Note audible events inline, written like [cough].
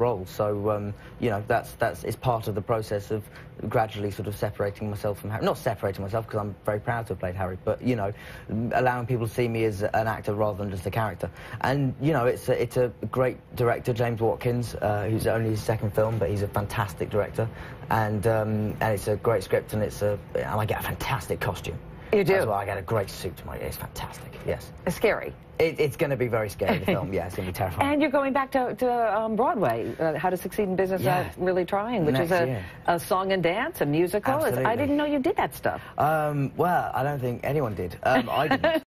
role. So um, you know that's that's it's part of the process of gradually sort of separating myself from Harry. Not separating myself because I'm very proud to have played Harry, but you know allowing people to see me as an actor rather than just a character. And you know it's a, it's a great director, James Watkins, uh, who's only his second film, but he's a fantastic director, and um, and it's a great script and it's a and I get a fantastic costume. You do? As well, I got a great suit. My, it's fantastic. Yes. It's scary. It, it's going to be very scary, the [laughs] film. Yeah, it's going to be terrifying. And you're going back to, to um, Broadway, uh, How to Succeed in Business Yeah. Without Really Trying, which Next is a, a song and dance, a musical. It's- I didn't know you did that stuff. Um, well, I don't think anyone did. Um, I didn't. [laughs]